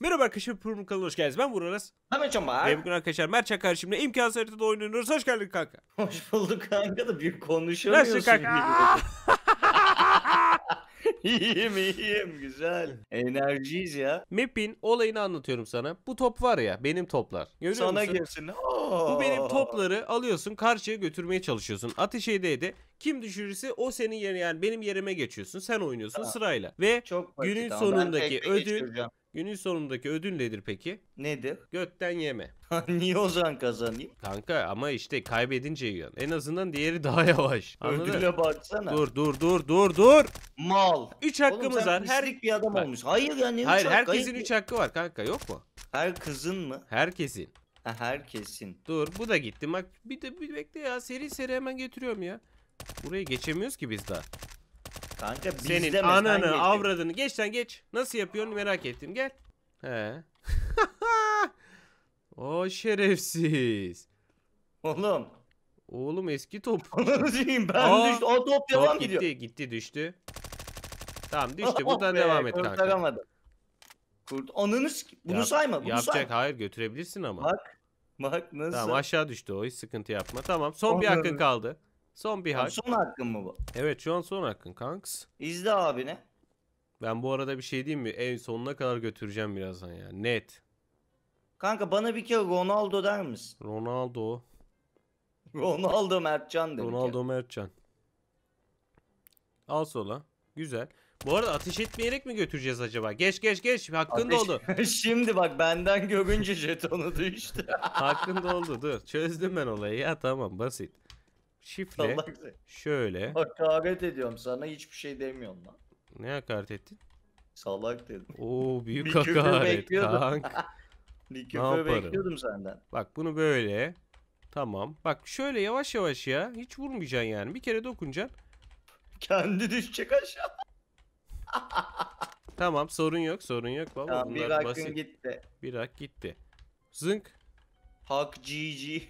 Merhaba arkadaşlar Pırmır kanalına hoş geldiniz. Ben Vural Aras. Hemen çamba. Ve bugün arkadaşlar Mertcan karşımda imkansız haritada oynuyoruz. Hoş geldin kanka. Hoş bulduk kanka da bir konuşamıyorsun. Nasıl kanka? iyiyim iyiyim güzel. Enerjiyiz ya. Map'in olayını anlatıyorum sana. Bu top var ya benim toplar. Görüyor Sana musun? gelsin. Bu benim topları alıyorsun karşıya götürmeye çalışıyorsun. Ateş ede de kim düşürürse o senin yerine yani benim yerime geçiyorsun. Sen oynuyorsun Tamam. sırayla. Ve Çok Günün ama ben sonundaki ödül-. Günün sonundaki ödül nedir peki? Nedir? Götten yeme. Niye o zaman kazanayım? Kanka ama işte kaybedince yiyorsun. En azından diğeri daha yavaş. Anladın? Ödüle baksana. Dur dur dur dur dur. Mal. 3 Oğlum hakkımız sen var. Her bir adam Bak. olmuş. Hayır ya ne Hayır herkesin Hayır. 3 hakkı var kanka yok mu? Her kızın mı? Herkesin. Ha, herkesin. Dur bu da gitti. Bak bir de bir bekle ya. Seri seri hemen getiriyorum ya. Burayı geçemiyoruz ki biz daha. Kanka bizde Senin mesela ananı avradını geç sen geç. Nasıl yapıyorsun merak ettim gel. He. o şerefsiz. Oğlum. Oğlum eski top. Diyeyim ben Aa, düştü. O top devam Top gidiyor. gitti gitti düştü. Tamam düştü Oh buradan be, devam et kanka. kurtaramadım. Kurt Ananı Bunu Yap- sayma. Bunu Yapacak sayma. hayır götürebilirsin ama. Bak. Bak nasıl? Tamam aşağı düştü o hiç sıkıntı yapma. Tamam son bir hakkın Anladım. kaldı. Son bir hak. son hakkın mı bu? Evet şu an son hakkın kanks. İzle abine. Ben bu arada bir şey diyeyim mi? En sonuna kadar götüreceğim birazdan ya. Net. Kanka bana bir kere Ronaldo der misin? Ronaldo. Ronaldo Mertcan de bir Ronaldo Mertcan. Al sola. Güzel. Bu arada ateş etmeyerek mi götüreceğiz acaba? Geç geç geç. Hakkın kere. doldu. Ateş- Şimdi bak benden görünce jetonu düştü. Hakkın doldu. Dur. Çözdüm ben olayı ya. Tamam basit. Sen. Şöyle. Hakaret ediyorum sana hiçbir şey demiyorum lan. Ne hakaret ettin? Salak dedim. Oo büyük Bir küfür hakaret bekliyordum. kank. Bir küfür yaparım? bekliyordum senden. Bak bunu böyle. Tamam. Bak şöyle yavaş yavaş ya. Hiç vurmayacaksın yani. Bir kere dokunacaksın. Kendi düşecek aşağı. Tamam sorun yok sorun yok. Baba Tamam bir bunlar hakkın basit. gitti. Bir hak gitti. Zınk. Hak GG.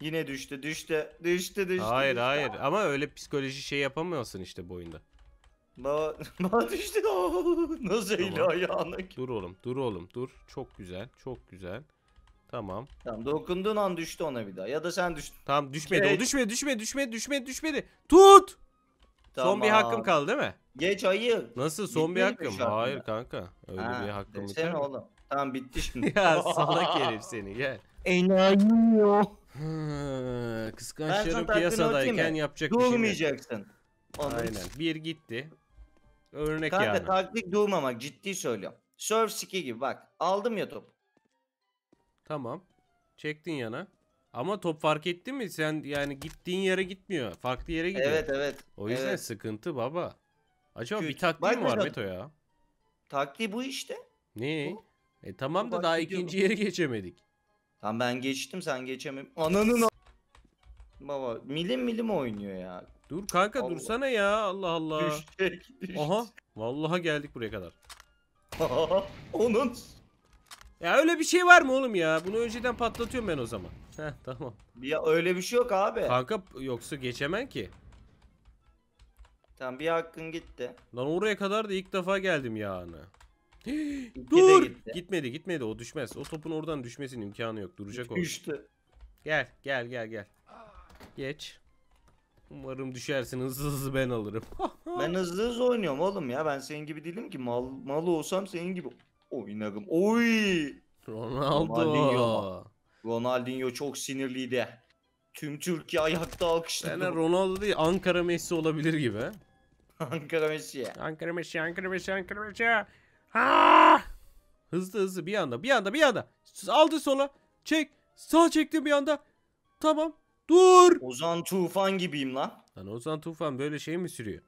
Yine düştü düştü düştü düştü. Hayır düştü. hayır ama öyle psikoloji şey yapamıyorsun işte bu oyunda. Bana, bana düştü. Nasıl eli Tamam. ayağına. Dur oğlum dur oğlum dur. Çok güzel çok güzel. Tamam. Tamam dokunduğun an düştü ona bir daha. Ya da sen düştün. Tamam düşmedi o Geç. düşmedi düşmedi düşmedi düşmedi düşmedi. Tut. Son bir Tamam. hakkım kaldı değil mi? Geç hayır. Nasıl son bir Bitmedi hakkım? Hayır kanka. Öyle Ha, bir hakkım mi? oğlum. Tamam bitti şimdi. ya salak herif seni gel. Enayi Taktiğini piyasadayken yapacak bir şey. Durmayacaksın. Aynen. Bir gitti. Örnek Kanka yani. taktik durmamak ciddi söylüyorum. Surf ski gibi bak. Aldım ya top. Tamam. Çektin yana. Ama top fark etti mi? Sen yani gittiğin yere gitmiyor. Farklı yere gidiyor. Evet evet. O yüzden evet. sıkıntı baba. Acaba bir Küt. taktiği Bak mi var Meto ya? Taktiği bu işte. Ne? Bu. E tamam da Bak daha ikinci yere geçemedik. Tamam ben geçtim sen geçemem. Ananın Baba milim milim oynuyor ya. Dur kanka Allah. dursana ya. Allah Allah. Düşecek düşecek. Aha. Vallahi geldik buraya kadar. Onun. Ya öyle bir şey var mı oğlum ya? Bunu önceden patlatıyorum ben o zaman. Heh tamam. Ya öyle bir şey yok abi. Kanka yoksa geçemen ki. Tamam bir hakkın gitti. Lan oraya kadar da ilk defa geldim yani. İki Dur. gitti. Gitmedi gitmedi o düşmez. O topun oradan düşmesinin imkanı yok. Duracak o. Düştü. Gel gel gel gel. Geç. Umarım düşersin hızlı hızlı ben alırım. Ben hızlı hızlı oynuyorum oğlum ya. Ben senin gibi değilim ki. Mal, malı olsam senin gibi oynarım. Oy! Ronaldo. Ronaldinho. Ronaldinho çok sinirliydi. Tüm Türkiye ayakta alkışladı. de Ronaldo değil Ankara Messi olabilir gibi. Ankara Messi'ye. Ankara Messi, Ankara Messi, Ankara Messi. Ha! Hızlı hızlı bir anda, bir anda, bir anda. Aldı sola. Çek. Sağ çektim bir anda. Tamam. Dur. Ozan Tufan gibiyim lan. Lan Ozan Tufan böyle şey mi sürüyor?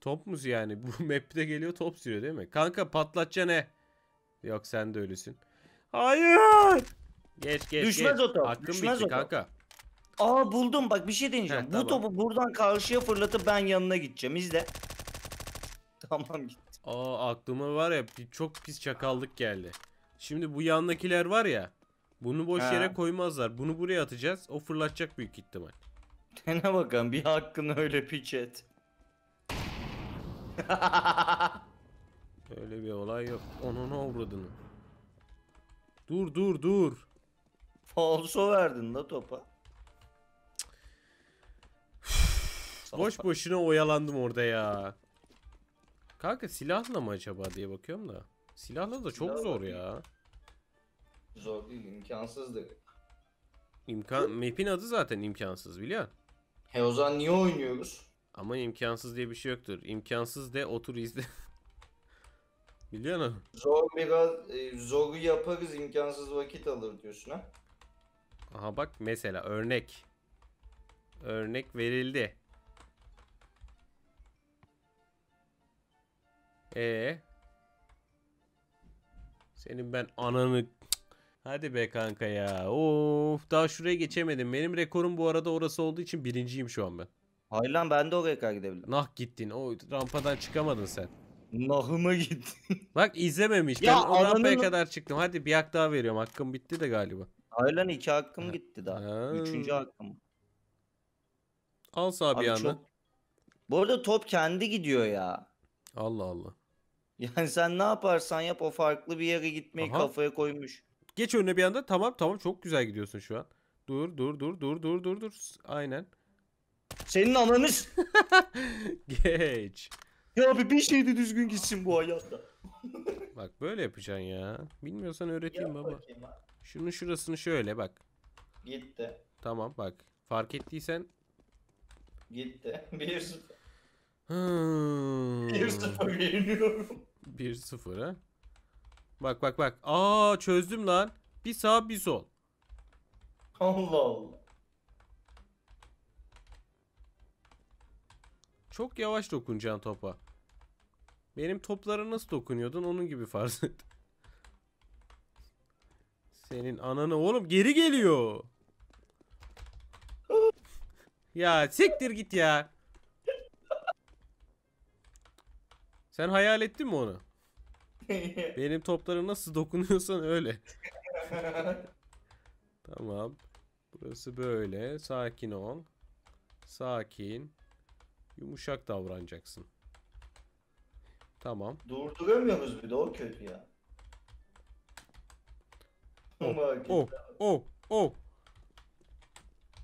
Top mu yani? Bu map'te geliyor top sürüyor değil mi? Kanka patlatça ne? Yok sen de öylesin. Hayır. Geç geç Düşmez geç. o top, Hakkım düşmez bitti o top. kanka. Aa buldum bak bir şey deneyeceğim. Heh, Bu tamam. topu buradan karşıya fırlatıp ben yanına gideceğim. İzle. Tamam git. Aa aklıma var ya bir- çok pis çakallık geldi. Şimdi bu yandakiler var ya. Bunu boş Ha. yere koymazlar. Bunu buraya atacağız. O fırlatacak büyük ihtimal. Dene bakalım bir hakkını öyle piç et. Öyle bir olay yok. Onun avradını. Dur dur dur. Falso verdin la topa. Boş boşuna oyalandım orada ya. Kanka silahla mı acaba diye bakıyorum da. Silahla da çok Silah zor ya. Zor değil imkansızdır. İmkan map'in adı zaten imkansız biliyor. He o zaman niye oynuyoruz? Ama imkansız diye bir şey yoktur. İmkansız de otur izle. Biliyor musun? Zor biraz e, zoru yaparız imkansız vakit alır diyorsun ha. Aha bak mesela örnek. Örnek verildi. E Senin ben ananı Hadi be kanka ya. Of daha şuraya geçemedim. Benim rekorum bu arada orası olduğu için birinciyim şu an ben. Hayır lan ben de oraya kadar gidebilirim. Nah gittin. O rampadan çıkamadın sen. Nahıma gitti. Bak izlememiş. Ya ben o rampaya ananı- kadar çıktım. Hadi bir hak daha veriyorum. Hakkım bitti de galiba. Hayır lan iki hakkım gitti daha. Ha. Üçüncü hakkım. Al sağ bir çok... Bu arada top kendi gidiyor ya. Allah Allah. Yani sen ne yaparsan yap o farklı bir yere gitmeyi Aha. kafaya koymuş. Geç önüne bir anda. Tamam tamam çok güzel gidiyorsun şu an. Dur dur dur dur dur dur dur. Aynen. Senin ananız. Geç. ya abi bir şey de düzgün gitsin bu hayatta. Bak böyle yapacaksın ya. Bilmiyorsan öğreteyim Yap baba. Şunun şurasını şöyle bak. Gitti. Tamam bak. Fark ettiysen. Gitti. 1-0. Hmm. 1-0 yeniyorum. 1-0 ha. Bak bak bak. Aa çözdüm lan. Bir sağ bir sol. Allah Allah. Çok yavaş dokunacaksın topa. Benim toplara nasıl dokunuyordun onun gibi farz et. Senin ananı oğlum geri geliyor. ya siktir git ya. Sen hayal ettin mi onu? Benim toplara nasıl dokunuyorsan öyle. Tamam. Burası böyle. Sakin ol. Sakin. Yumuşak davranacaksın. Tamam. Durduramıyoruz bir de o kötü ya. Oh, Oh, oh, oh.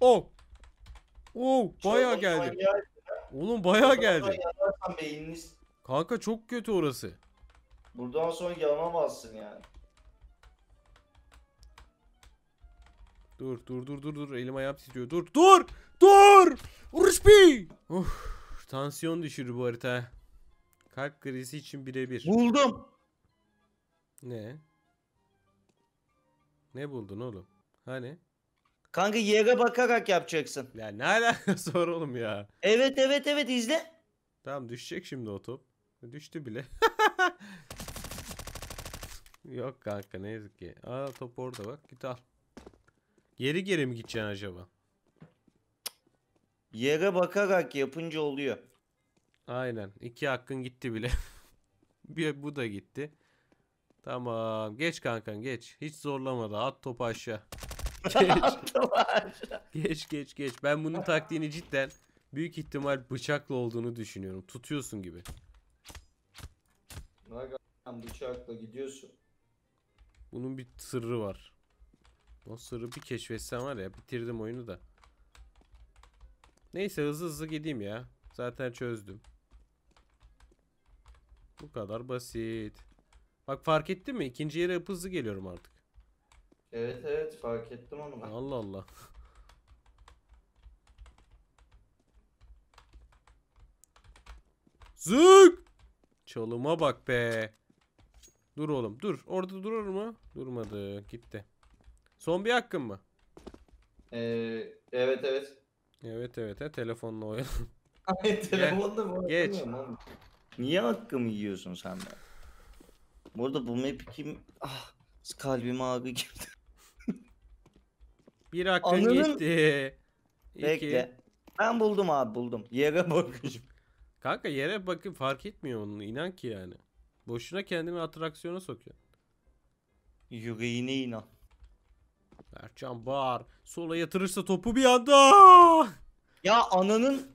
Oh. Oh, bayağı geldi. Oğlum bayağı geldi. Beyniniz. Kanka çok kötü orası. Buradan sonra yanamazsın yani. Dur, dur, dur, dur, dur. Elim ayağım titriyor. Dur, dur, dur. Uruşpi. Uf, tansiyon düşürür bu harita. Kalp krizi için birebir. Buldum. Ne? Ne buldun oğlum? Hani? Kanka yere bakarak yapacaksın. Ya ne alakası var oğlum ya? Evet evet evet izle. Tamam düşecek şimdi o top. Düştü bile. Yok kanka ne yazık ki. Aa top orada bak git al. Geri geri mi gideceksin acaba? Yere bakarak yapınca oluyor. Aynen. iki hakkın gitti bile. Bir bu da gitti. Tamam. Geç kankan geç. Hiç zorlamadı. At topu aşağı. Geç. geç geç geç. Ben bunun taktiğini cidden büyük ihtimal bıçakla olduğunu düşünüyorum. Tutuyorsun gibi. Bıçakla gidiyorsun. Bunun bir sırrı var. O sırrı bir keşfetsem var ya bitirdim oyunu da. Neyse hızlı hızlı gideyim ya. Zaten çözdüm. Bu kadar basit. Bak fark ettin mi? İkinci yere hızlı geliyorum artık. Evet evet fark ettim onu ben. Allah Allah. Zık! Çalıma bak be. Dur oğlum dur. Orada durur mu? Durmadı. Gitti. Son bir hakkın mı? Ee, evet evet. Evet evet he telefonla oyalan. Ay telefonda mı? Geç. Niye hakkımı yiyorsun sen de? Bu arada bu map kim? Ah kalbime ağrı girdi. Bir hakkın Anladın- gitti. İki. Bekle. Ben buldum abi buldum. Yere bakacağım. Kanka yere bakın fark etmiyor onun. inan ki yani. Boşuna kendini atraksiyona sokuyor. Yüreğine inan. Mertcan bağır. Sola yatırırsa topu bir anda. Ya ananın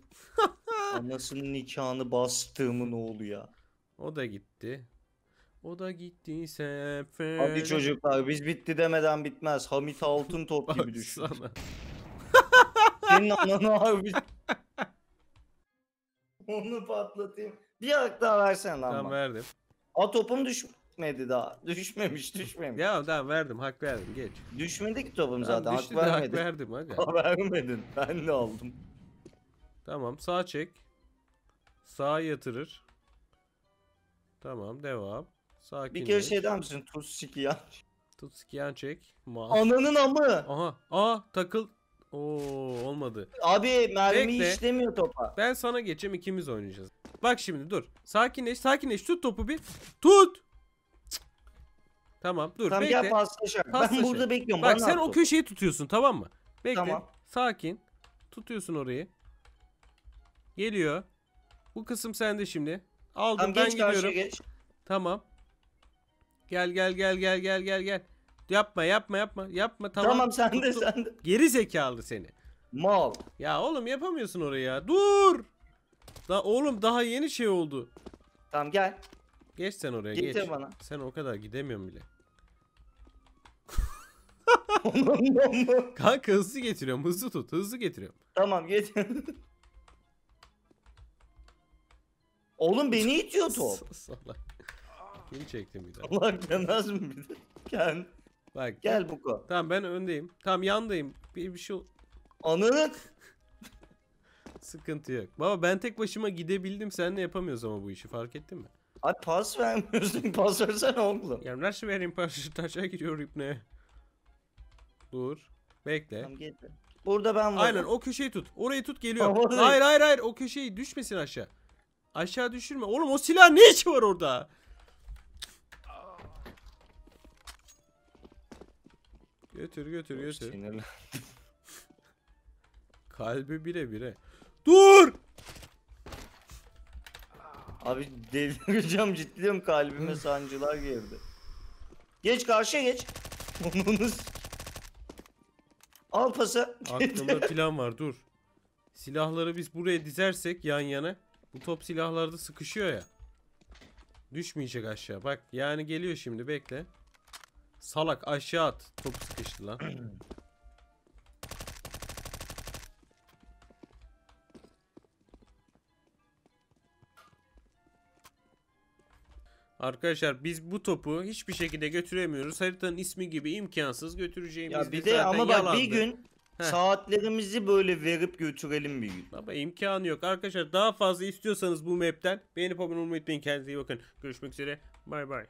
anasının nikahını bastığımın oğlu ya. O da gitti. O da gitti sefer. Hadi çocuklar biz bitti demeden bitmez. Hamit Altın top gibi düşün. Senin ananı harbi. Onu patlatayım. Bir ak daha versene lan Tamam bak. verdim. A topum düşmedi daha. Düşmemiş düşmemiş. Ya tamam verdim hak verdim geç. Düşmedi ki topum Tamam, zaten. düştü Hak de hak vermedin. verdim aga. Ha, vermedin. Ben de aldım. Tamam sağ çek. Sağa yatırır. Tamam devam. Sakin. Bir kere şey der misin? Tuz siki ya. Tut sikiyen çek. Ma. Ananın amı. Aha. Aa takıl. Oo olmadı. Abi mermi Bekle. işlemiyor topa. Ben sana geçeyim ikimiz oynayacağız. Bak şimdi dur. Sakinleş sakinleş tut topu bir. Tut. Cık. Tamam dur Tamam bekle. gel paslaşalım. Ben Paslaşalım. burada bekliyorum. Bak bana sen at o köşeyi tutuyorsun tamam mı? Bekle. Tamam. Sakin. Tutuyorsun orayı. Geliyor. Bu kısım sende şimdi. Aldım Tamam ben geç karşıya gidiyorum. geç. Tamam. Gel gel gel gel gel gel gel. Yapma yapma yapma yapma tamam. Tamam, sen de Tuttum. sen de. Geri zekalı seni. Mal. Ya oğlum yapamıyorsun orayı ya. Dur. Da oğlum daha yeni şey oldu. Tamam gel. Geç sen oraya Getir geç. bana. Sen o kadar gidemiyorsun bile. Kanka hızlı getiriyorum. Hızlı tut. Hızlı getiriyorum. tamam getir. Oğlum beni itiyor top. Salak. Kim çektim bir daha. Allah demez mi bir de? Gel. Bak. Gel Buko. Tamam ben öndeyim. Tamam yandayım. Bir, bir şey ol- Ananı. Sıkıntı yok. Baba ben tek başıma gidebildim. Sen ne yapamıyoruz ama bu işi fark ettin mi? Ay pas vermiyorsun. Pas versene oğlum. Ya nasıl vereyim parça taşa gidiyor ipne. Dur. Bekle. Tamam. Burada ben varım. Aynen o köşeyi tut. Orayı tut geliyor. Hayır hayır hayır o köşeyi düşmesin aşağı. Aşağı düşürme. Oğlum o silah ne işi var orada? Götür götür götür. Sinirli. Kalbi bire bire. Dur! Abi delireceğim ciddiyim kalbime sancılar girdi. Geç karşıya geç. Onunuz. Al pası. Aklımda plan var dur. Silahları biz buraya dizersek yan yana. Bu top silahlarda sıkışıyor ya. Düşmeyecek aşağı. Bak yani geliyor şimdi bekle. Salak aşağı at. Top sıkıştı lan. Arkadaşlar biz bu topu hiçbir şekilde götüremiyoruz. Haritanın ismi gibi imkansız götüreceğimiz Ya bir de ama bak bir gün Heh. saatlerimizi böyle verip götürelim bir gün. Baba imkanı yok. Arkadaşlar daha fazla istiyorsanız bu map'ten beğenip abone olmayı unutmayın. Kendinize iyi bakın. Görüşmek üzere. Bay bay.